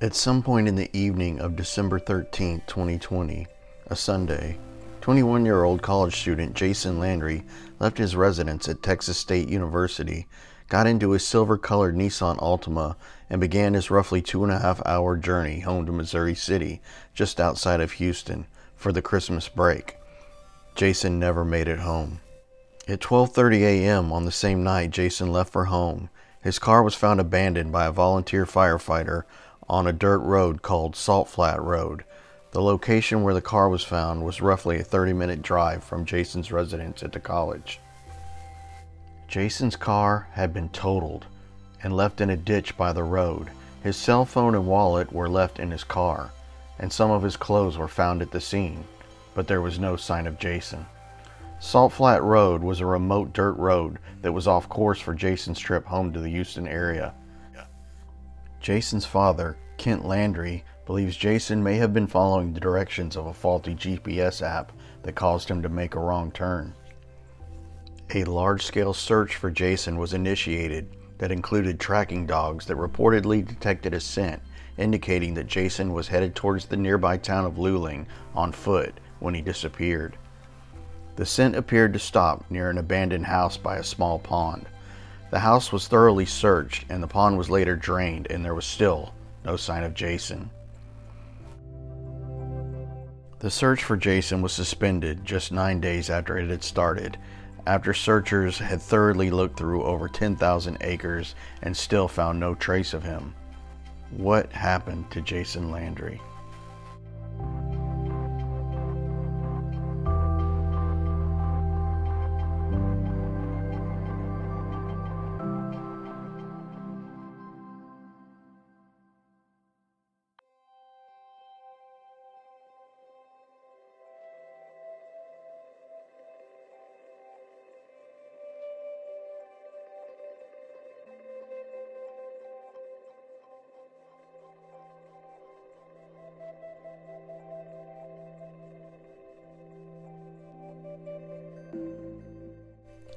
At some point in the evening of December 13, 2020, a Sunday, 21 year old college student Jason Landry left his residence at Texas State University, got into his silver colored Nissan Altima, and began his roughly two and a half hour journey home to Missouri City, just outside of Houston, for the Christmas break. Jason never made it home. At 12:30 a.m. on the same night Jason left for home, his car was found abandoned by a volunteer firefighter on a dirt road called Salt Flat Road. The location where the car was found was roughly a 30 minute drive from Jason's residence at the college. Jason's car had been totaled and left in a ditch by the road. His cell phone and wallet were left in his car, and some of his clothes were found at the scene, but there was no sign of Jason. Salt Flat Road was a remote dirt road that was off course for Jason's trip home to the Houston area. Jason's father, Kent Landry, believes Jason may have been following the directions of a faulty GPS app that caused him to make a wrong turn. A large scale search for Jason was initiated that included tracking dogs that reportedly detected a scent indicating that Jason was headed towards the nearby town of Luling on foot when he disappeared. The scent appeared to stop near an abandoned house by a small pond. The house was thoroughly searched and the pond was later drained and there was still no sign of Jason. The search for Jason was suspended just nine days after it had started, after searchers had thoroughly looked through over 10,000 acres and still found no trace of him. What happened to Jason Landry?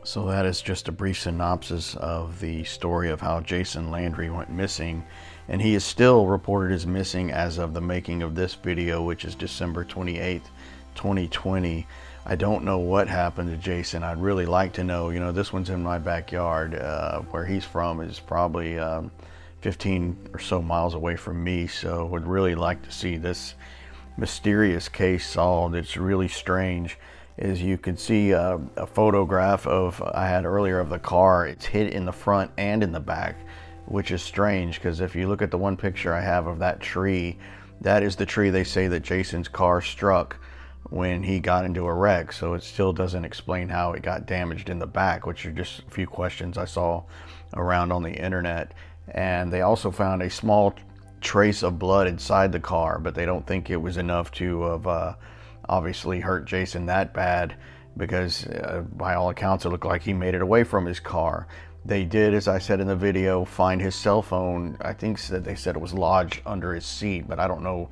So that is just a brief synopsis of the story of how Jason Landry went missing. And he is still reported as missing as of the making of this video, which is December 28th, 2020. I don't know what happened to Jason. I'd really like to know. You know, this one's in my backyard. Uh, where he's from is probably um, 15 or so miles away from me. So would really like to see this mysterious case solved. It's really strange is you can see a, a, photograph of I had earlier of the car. It's hit in the front and in the back, which is strange because if you look at the one picture I have of that tree, that is the tree they say that Jason's car struck when he got into a wreck. So it still doesn't explain how it got damaged in the back, which are just a few questions I saw around on the internet. And they also found a small trace of blood inside the car, but they don't think it was enough to have uh, obviously hurt Jason that bad because uh, by all accounts it looked like he made it away from his car. They did, as I said in the video, find his cell phone. I think that they said it was lodged under his seat, but I don't know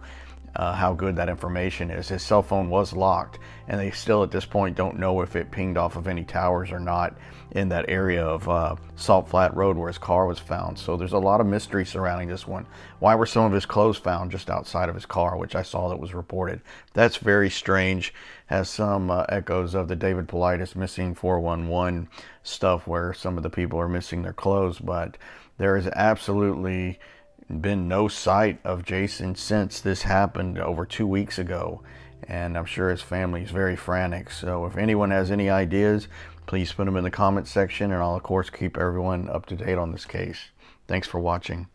uh, how good that information is. His cell phone was locked, and they still at this point don't know if it pinged off of any towers or not in that area of uh, Salt Flat Road where his car was found. So there's a lot of mystery surrounding this one. Why were some of his clothes found just outside of his car, which I saw that was reported? That's very strange. Has some uh, echoes of the David Paulides missing 411 stuff where some of the people are missing their clothes, but there is absolutely been no sight of Jason since this happened over two weeks ago. And I'm sure his family is very frantic. So if anyone has any ideas, please put them in the comment section and I'll of course keep everyone up to date on this case. Thanks for watching.